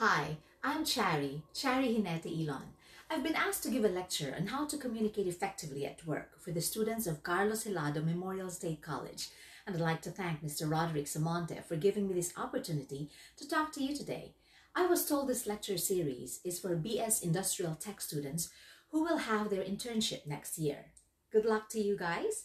Hi, I'm Chari, Chari Hinete Elon. I've been asked to give a lecture on how to communicate effectively at work for the students of Carlos Hilado Memorial State College, and I'd like to thank Mr. Roderick Samonte for giving me this opportunity to talk to you today. I was told this lecture series is for BS Industrial Tech students who will have their internship next year. Good luck to you guys!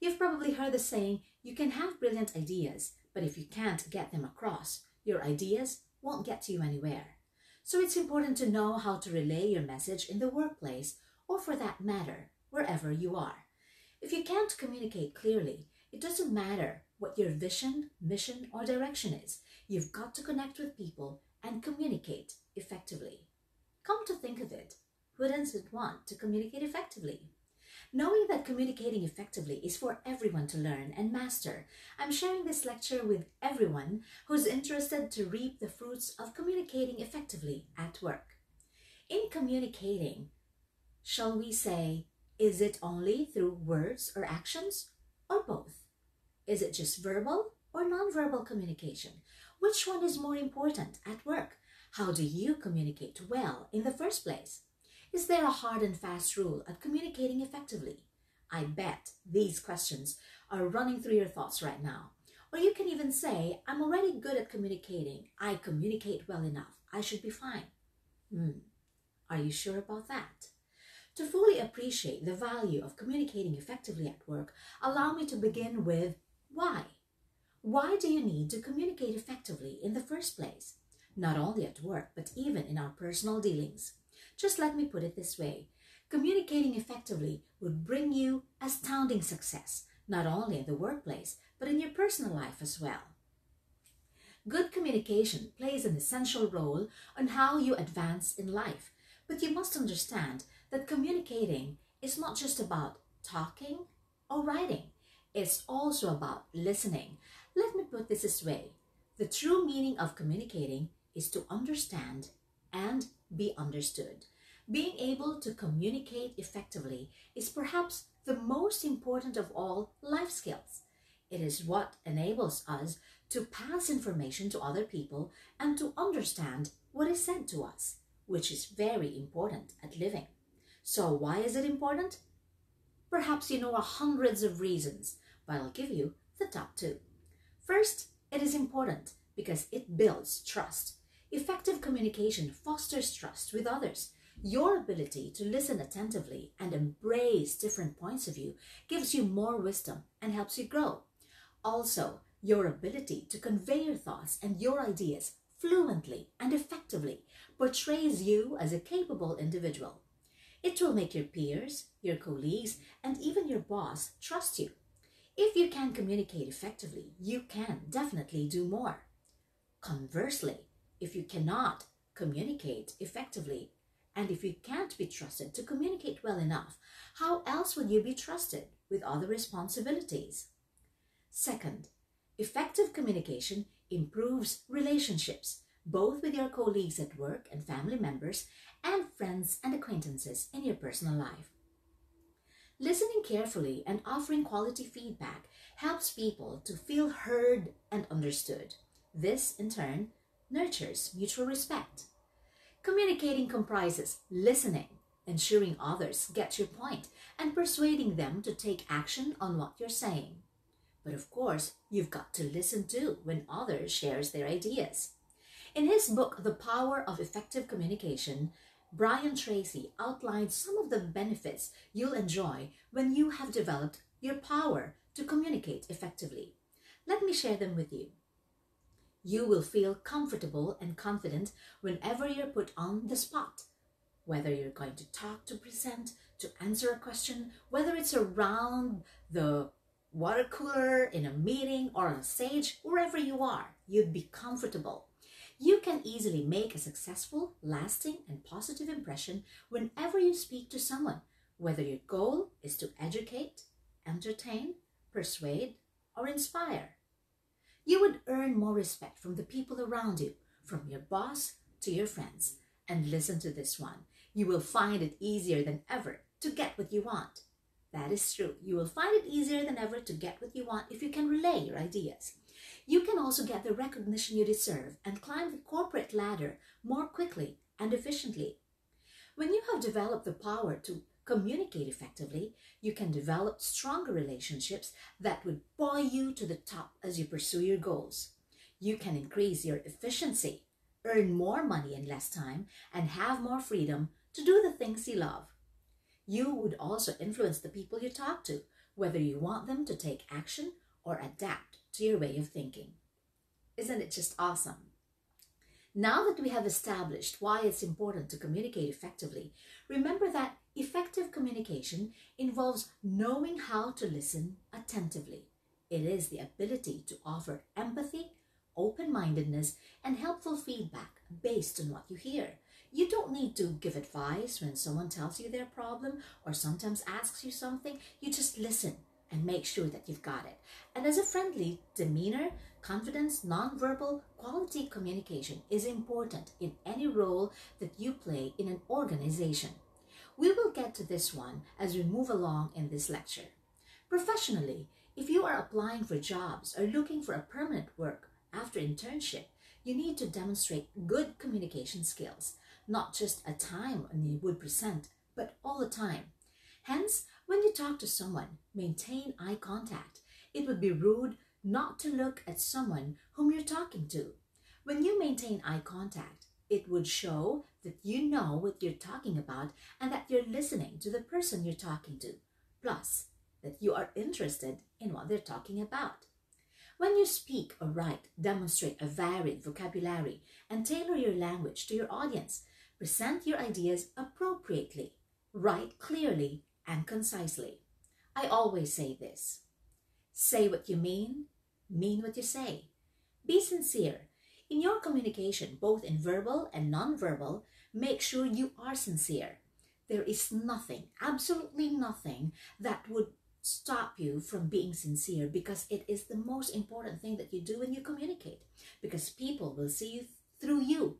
You've probably heard the saying, you can have brilliant ideas, but if you can't get them across, your ideas won't get to you anywhere. So it's important to know how to relay your message in the workplace, or for that matter, wherever you are. If you can't communicate clearly, it doesn't matter what your vision, mission, or direction is. You've got to connect with people and communicate effectively. Come to think of it, who doesn't want to communicate effectively? Knowing that communicating effectively is for everyone to learn and master, I'm sharing this lecture with everyone who's interested to reap the fruits of communicating effectively at work. In communicating, shall we say, is it only through words or actions, or both? Is it just verbal or nonverbal communication? Which one is more important at work? How do you communicate well in the first place? Is there a hard and fast rule at communicating effectively? I bet these questions are running through your thoughts right now. Or you can even say, I'm already good at communicating. I communicate well enough. I should be fine. Hmm. Are you sure about that? To fully appreciate the value of communicating effectively at work, allow me to begin with why. Why do you need to communicate effectively in the first place? Not only at work, but even in our personal dealings. Just let me put it this way communicating effectively would bring you astounding success, not only in the workplace, but in your personal life as well. Good communication plays an essential role on how you advance in life, but you must understand that communicating is not just about talking or writing, it's also about listening. Let me put this this way the true meaning of communicating is to understand and be understood. Being able to communicate effectively is perhaps the most important of all life skills. It is what enables us to pass information to other people and to understand what is said to us, which is very important at living. So, why is it important? Perhaps you know hundreds of reasons, but I'll give you the top two. First, it is important because it builds trust. Effective communication fosters trust with others. Your ability to listen attentively and embrace different points of view gives you more wisdom and helps you grow. Also, your ability to convey your thoughts and your ideas fluently and effectively portrays you as a capable individual. It will make your peers, your colleagues, and even your boss trust you. If you can communicate effectively, you can definitely do more. Conversely, if you cannot communicate effectively and if you can't be trusted to communicate well enough, how else would you be trusted with other responsibilities? Second, effective communication improves relationships, both with your colleagues at work and family members, and friends and acquaintances in your personal life. Listening carefully and offering quality feedback helps people to feel heard and understood. This, in turn, nurtures mutual respect. Communicating comprises listening, ensuring others get your point, and persuading them to take action on what you're saying. But of course, you've got to listen too when others shares their ideas. In his book, The Power of Effective Communication, Brian Tracy outlines some of the benefits you'll enjoy when you have developed your power to communicate effectively. Let me share them with you. You will feel comfortable and confident whenever you're put on the spot. Whether you're going to talk, to present, to answer a question, whether it's around the water cooler, in a meeting, or on stage, wherever you are, you'd be comfortable. You can easily make a successful, lasting, and positive impression whenever you speak to someone, whether your goal is to educate, entertain, persuade, or inspire you would earn more respect from the people around you, from your boss to your friends. And listen to this one. You will find it easier than ever to get what you want. That is true. You will find it easier than ever to get what you want if you can relay your ideas. You can also get the recognition you deserve and climb the corporate ladder more quickly and efficiently. When you have developed the power to communicate effectively, you can develop stronger relationships that would buoy you to the top as you pursue your goals. You can increase your efficiency, earn more money in less time, and have more freedom to do the things you love. You would also influence the people you talk to, whether you want them to take action or adapt to your way of thinking. Isn't it just awesome? Now that we have established why it's important to communicate effectively, remember that effective communication involves knowing how to listen attentively. It is the ability to offer empathy, open mindedness, and helpful feedback based on what you hear. You don't need to give advice when someone tells you their problem or sometimes asks you something. You just listen and make sure that you've got it. And as a friendly demeanor, confidence, nonverbal, quality communication is important in any role that you play in an organization. We will get to this one as we move along in this lecture. Professionally, if you are applying for jobs or looking for a permanent work after internship, you need to demonstrate good communication skills, not just a time when you would present, but all the time. Hence, when you talk to someone, maintain eye contact. It would be rude not to look at someone whom you're talking to. When you maintain eye contact, it would show that you know what you're talking about and that you're listening to the person you're talking to, plus that you are interested in what they're talking about. When you speak or write, demonstrate a varied vocabulary and tailor your language to your audience. Present your ideas appropriately. Write clearly and concisely. I always say this say what you mean, mean what you say. Be sincere. In your communication, both in verbal and non-verbal, make sure you are sincere. There is nothing, absolutely nothing, that would stop you from being sincere because it is the most important thing that you do when you communicate because people will see you through you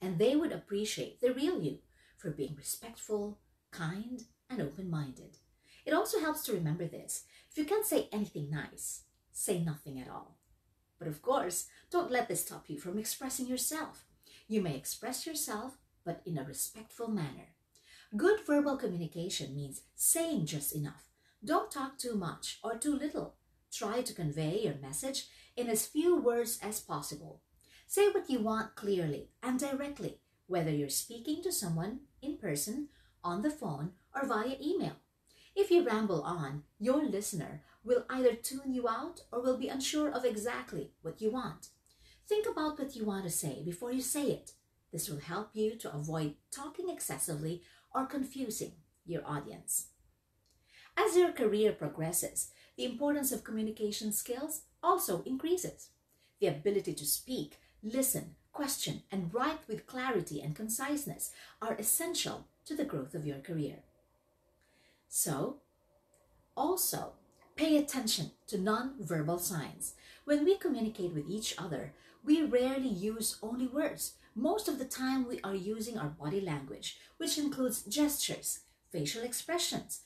and they would appreciate the real you for being respectful, kind, and open minded. It also helps to remember this if you can't say anything nice, say nothing at all. But of course, don't let this stop you from expressing yourself. You may express yourself, but in a respectful manner. Good verbal communication means saying just enough. Don't talk too much or too little. Try to convey your message in as few words as possible. Say what you want clearly and directly, whether you're speaking to someone in person, on the phone, or via email. If you ramble on, your listener will either tune you out or will be unsure of exactly what you want. Think about what you want to say before you say it. This will help you to avoid talking excessively or confusing your audience. As your career progresses, the importance of communication skills also increases. The ability to speak, listen, question, and write with clarity and conciseness are essential to the growth of your career. So, also, pay attention to non-verbal signs. When we communicate with each other, we rarely use only words. Most of the time, we are using our body language, which includes gestures, facial expressions,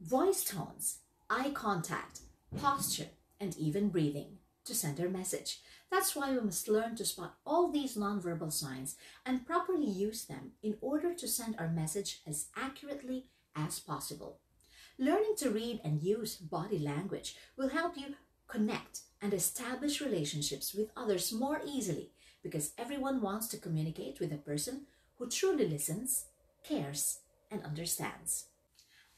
voice tones, eye contact, posture, and even breathing to send our message. That's why we must learn to spot all these nonverbal signs and properly use them in order to send our message as accurately as possible. Learning to read and use body language will help you connect and establish relationships with others more easily because everyone wants to communicate with a person who truly listens, cares, and understands.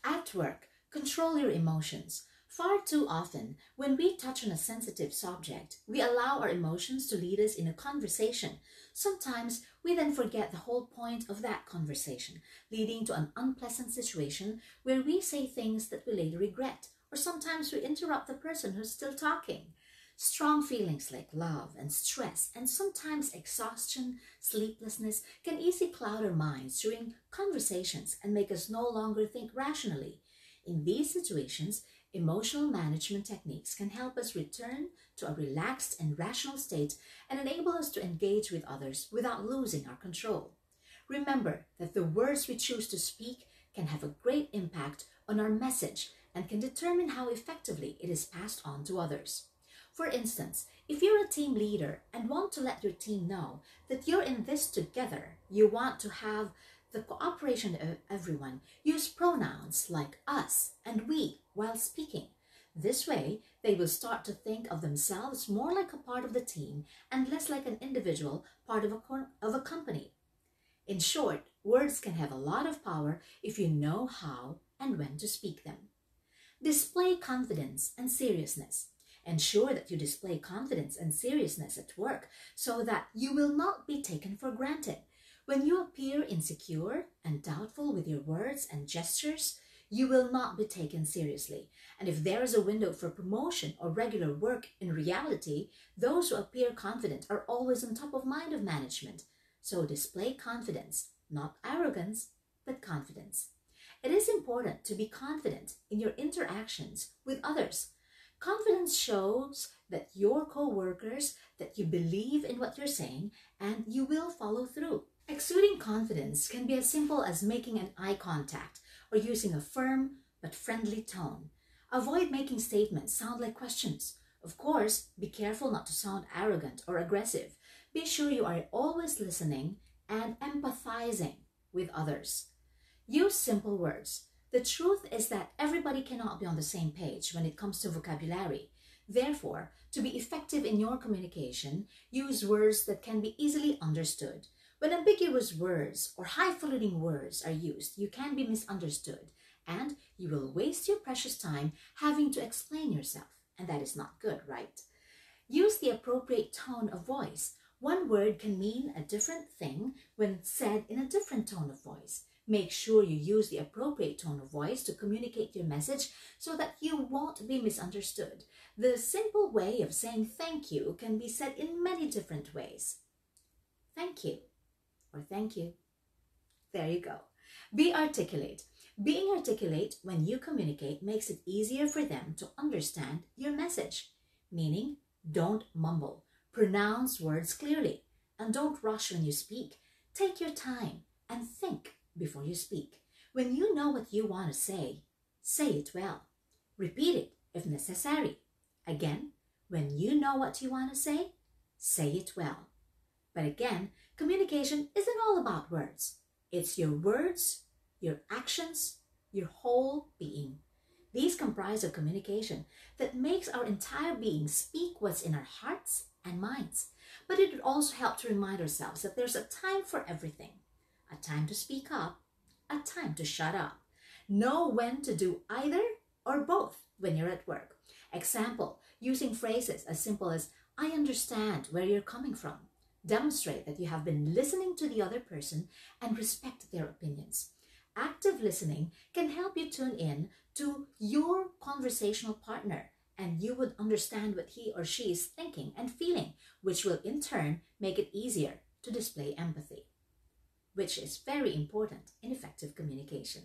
At work, control your emotions. Far too often, when we touch on a sensitive subject, we allow our emotions to lead us in a conversation. Sometimes we then forget the whole point of that conversation, leading to an unpleasant situation where we say things that we later regret, or sometimes we interrupt the person who's still talking. Strong feelings like love and stress and sometimes exhaustion, sleeplessness can easily cloud our minds during conversations and make us no longer think rationally. In these situations, Emotional management techniques can help us return to a relaxed and rational state and enable us to engage with others without losing our control. Remember that the words we choose to speak can have a great impact on our message and can determine how effectively it is passed on to others. For instance, if you're a team leader and want to let your team know that you're in this together, you want to have the cooperation of everyone, use pronouns like us and we while speaking. This way, they will start to think of themselves more like a part of the team and less like an individual part of a, of a company. In short, words can have a lot of power if you know how and when to speak them. Display confidence and seriousness. Ensure that you display confidence and seriousness at work so that you will not be taken for granted. When you appear insecure and doubtful with your words and gestures, you will not be taken seriously. And if there is a window for promotion or regular work, in reality, those who appear confident are always on top of mind of management. So display confidence, not arrogance, but confidence. It is important to be confident in your interactions with others. Confidence shows that your co-workers that you believe in what you're saying and you will follow through. Exuding confidence can be as simple as making an eye contact or using a firm but friendly tone. Avoid making statements sound like questions. Of course, be careful not to sound arrogant or aggressive. Be sure you are always listening and empathizing with others. Use simple words. The truth is that everybody cannot be on the same page when it comes to vocabulary. Therefore, to be effective in your communication, use words that can be easily understood. When ambiguous words or highfalutin words are used, you can be misunderstood and you will waste your precious time having to explain yourself. And that is not good, right? Use the appropriate tone of voice. One word can mean a different thing when said in a different tone of voice. Make sure you use the appropriate tone of voice to communicate your message so that you won't be misunderstood. The simple way of saying thank you can be said in many different ways. Thank you or thank you. There you go. Be articulate. Being articulate when you communicate makes it easier for them to understand your message, meaning don't mumble. Pronounce words clearly and don't rush when you speak. Take your time and think before you speak. When you know what you want to say, say it well. Repeat it if necessary. Again, when you know what you want to say, say it well. But again, communication isn't all about words. It's your words, your actions, your whole being. These comprise a communication that makes our entire being speak what's in our hearts and minds. But it would also help to remind ourselves that there's a time for everything a time to speak up, a time to shut up. Know when to do either or both when you're at work. Example, using phrases as simple as, I understand where you're coming from. Demonstrate that you have been listening to the other person and respect their opinions. Active listening can help you tune in to your conversational partner and you would understand what he or she is thinking and feeling, which will in turn make it easier to display empathy which is very important in effective communication.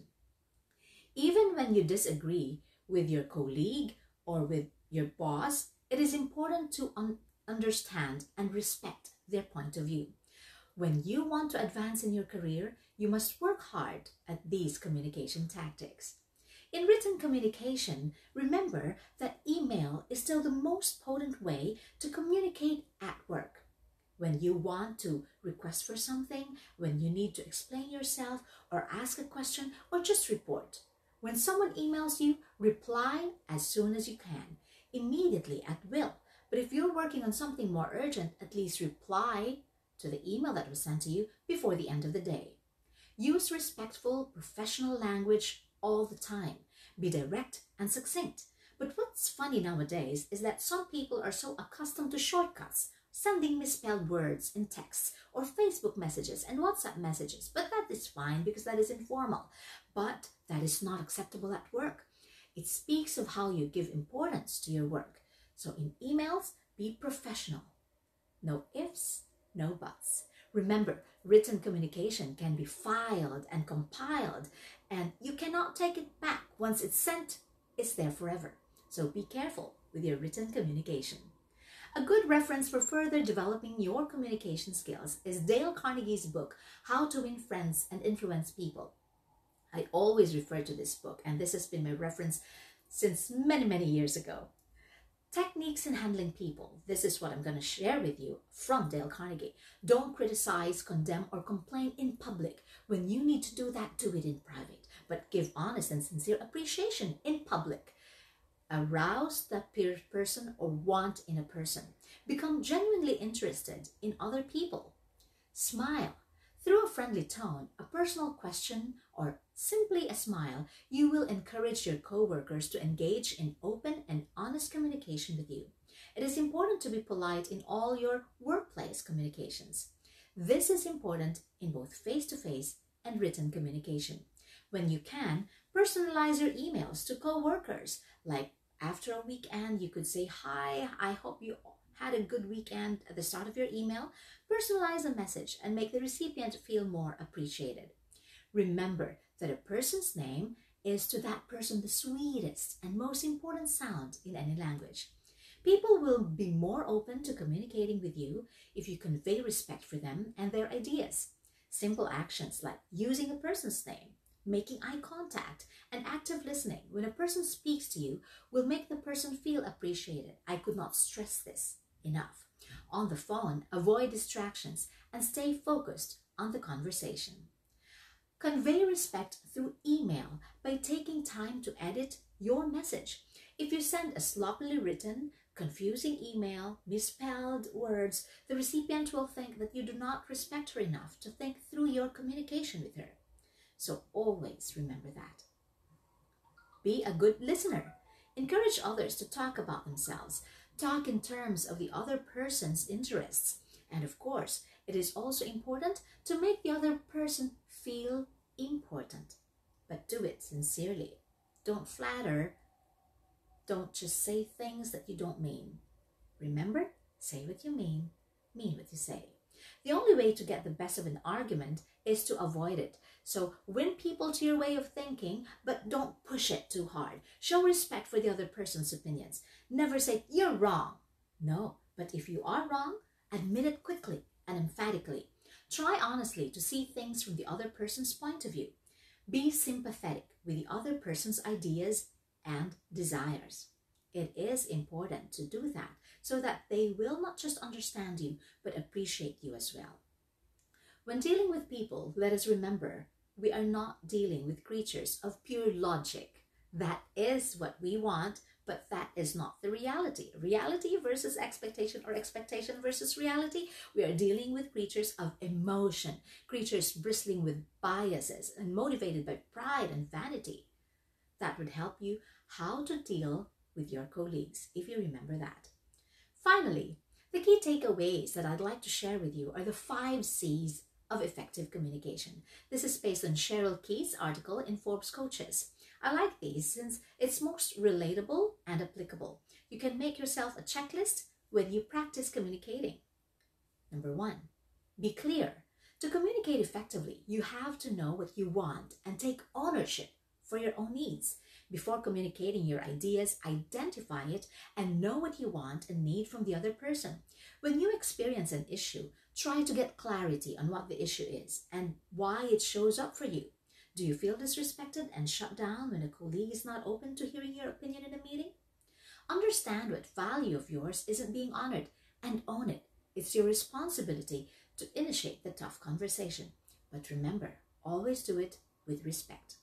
Even when you disagree with your colleague or with your boss, it is important to un understand and respect their point of view. When you want to advance in your career, you must work hard at these communication tactics. In written communication, remember that email is still the most potent way to communicate at work when you want to request for something, when you need to explain yourself or ask a question or just report. When someone emails you, reply as soon as you can, immediately at will. But if you're working on something more urgent, at least reply to the email that was sent to you before the end of the day. Use respectful, professional language all the time. Be direct and succinct. But what's funny nowadays is that some people are so accustomed to shortcuts sending misspelled words in texts or Facebook messages and WhatsApp messages. But that is fine because that is informal. But that is not acceptable at work. It speaks of how you give importance to your work. So in emails, be professional. No ifs, no buts. Remember, written communication can be filed and compiled, and you cannot take it back. Once it's sent, it's there forever. So be careful with your written communication. A good reference for further developing your communication skills is Dale Carnegie's book, How to Win Friends and Influence People. I always refer to this book, and this has been my reference since many, many years ago. Techniques in handling people. This is what I'm going to share with you from Dale Carnegie. Don't criticize, condemn, or complain in public. When you need to do that, do it in private. But give honest and sincere appreciation in public. Arouse the peer person or want in a person. Become genuinely interested in other people. Smile. Through a friendly tone, a personal question, or simply a smile, you will encourage your coworkers to engage in open and honest communication with you. It is important to be polite in all your workplace communications. This is important in both face to face and written communication. When you can, personalize your emails to coworkers. Like after a weekend, you could say, Hi, I hope you had a good weekend at the start of your email, personalize a message and make the recipient feel more appreciated. Remember that a person's name is to that person the sweetest and most important sound in any language. People will be more open to communicating with you if you convey respect for them and their ideas. Simple actions like using a person's name, making eye contact, and active listening when a person speaks to you will make the person feel appreciated. I could not stress this enough. On the phone, avoid distractions and stay focused on the conversation. Convey respect through email by taking time to edit your message. If you send a sloppily written, confusing email, misspelled words, the recipient will think that you do not respect her enough to think through your communication with her. So always remember that. Be a good listener. Encourage others to talk about themselves. Talk in terms of the other person's interests. And of course, it is also important to make the other person feel important. But do it sincerely. Don't flatter. Don't just say things that you don't mean. Remember, say what you mean, mean what you say. The only way to get the best of an argument is to avoid it. So win people to your way of thinking, but don't push it too hard. Show respect for the other person's opinions. Never say, you're wrong. No, but if you are wrong, admit it quickly and emphatically. Try honestly to see things from the other person's point of view. Be sympathetic with the other person's ideas and desires. It is important to do that so that they will not just understand you, but appreciate you as well. When dealing with people, let us remember we are not dealing with creatures of pure logic. That is what we want, but that is not the reality. Reality versus expectation or expectation versus reality. We are dealing with creatures of emotion, creatures bristling with biases and motivated by pride and vanity. That would help you how to deal with your colleagues if you remember that. Finally, the key takeaways that I'd like to share with you are the five C's of effective communication. This is based on Cheryl Keith's article in Forbes Coaches. I like these since it's most relatable and applicable. You can make yourself a checklist when you practice communicating. Number one, be clear. To communicate effectively, you have to know what you want and take ownership for your own needs. Before communicating your ideas, identify it and know what you want and need from the other person. When you experience an issue, try to get clarity on what the issue is and why it shows up for you. Do you feel disrespected and shut down when a colleague is not open to hearing your opinion in a meeting? Understand what value of yours isn't being honored and own it. It's your responsibility to initiate the tough conversation. But remember, always do it with respect.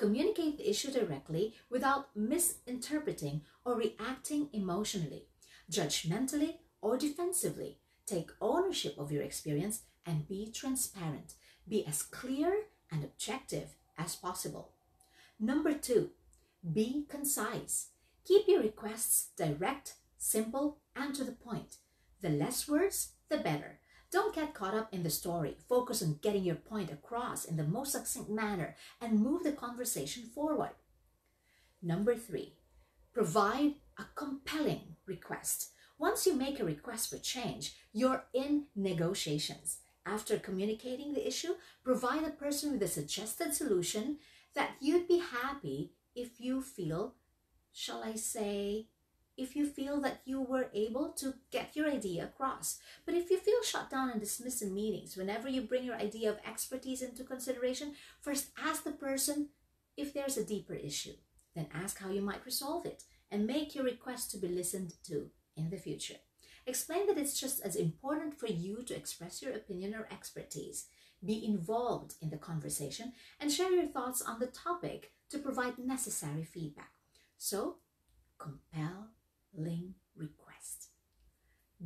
Communicate the issue directly without misinterpreting or reacting emotionally, judgmentally, or defensively. Take ownership of your experience and be transparent. Be as clear and objective as possible. Number two, be concise. Keep your requests direct, simple, and to the point. The less words, the better. Don't get caught up in the story. Focus on getting your point across in the most succinct manner and move the conversation forward. Number three, provide a compelling request. Once you make a request for change, you're in negotiations. After communicating the issue, provide the person with a suggested solution that you'd be happy if you feel, shall I say, if you feel that you were able to get your idea across. But if you feel shut down and dismissed in meetings, whenever you bring your idea of expertise into consideration, first ask the person if there's a deeper issue. Then ask how you might resolve it and make your request to be listened to in the future. Explain that it's just as important for you to express your opinion or expertise. Be involved in the conversation and share your thoughts on the topic to provide necessary feedback. So, compelling request.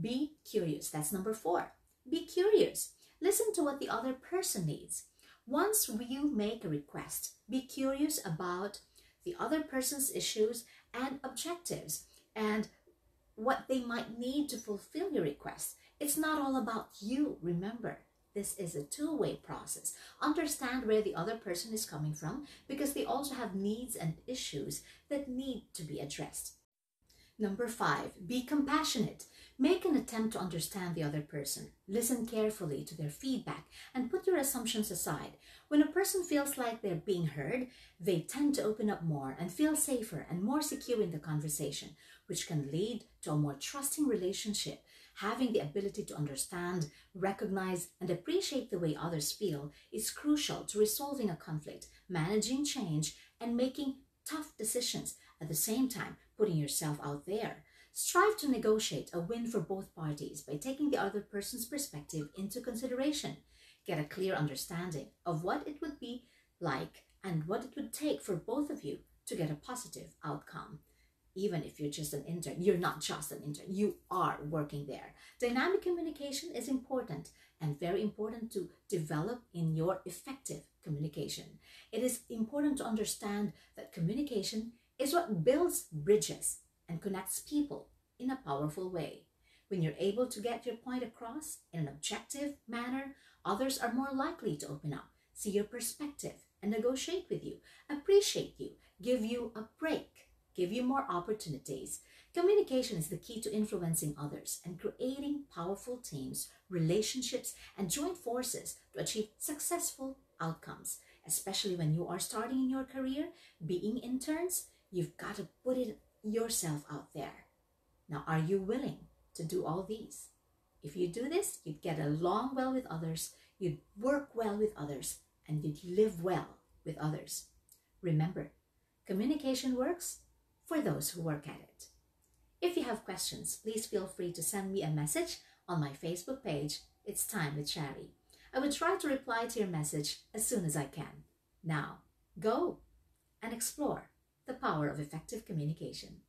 Be curious. That's number four. Be curious. Listen to what the other person needs. Once you make a request, be curious about the other person's issues and objectives and what they might need to fulfill your request. It's not all about you, remember. This is a two way process. Understand where the other person is coming from because they also have needs and issues that need to be addressed. Number five, be compassionate. Make an attempt to understand the other person. Listen carefully to their feedback and put your assumptions aside. When a person feels like they're being heard, they tend to open up more and feel safer and more secure in the conversation, which can lead to a more trusting relationship. Having the ability to understand, recognize, and appreciate the way others feel is crucial to resolving a conflict, managing change, and making tough decisions at the same time putting yourself out there. Strive to negotiate a win for both parties by taking the other person's perspective into consideration. Get a clear understanding of what it would be like and what it would take for both of you to get a positive outcome. Even if you're just an intern, you're not just an intern, you are working there. Dynamic communication is important and very important to develop in your effective communication. It is important to understand that communication is what builds bridges and connects people in a powerful way. When you're able to get your point across in an objective manner, others are more likely to open up, see your perspective, and negotiate with you, appreciate you, give you a break, give you more opportunities. Communication is the key to influencing others and creating powerful teams, relationships, and joint forces to achieve successful outcomes, especially when you are starting in your career, being interns You've got to put it yourself out there. Now, are you willing to do all these? If you do this, you'd get along well with others, you'd work well with others, and you'd live well with others. Remember, communication works for those who work at it. If you have questions, please feel free to send me a message on my Facebook page, It's Time with Shari. I will try to reply to your message as soon as I can. Now, go and explore the power of effective communication.